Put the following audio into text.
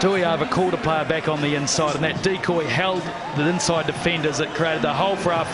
Tuiava called a player back on the inside, and that decoy held the inside defenders that created the hole for our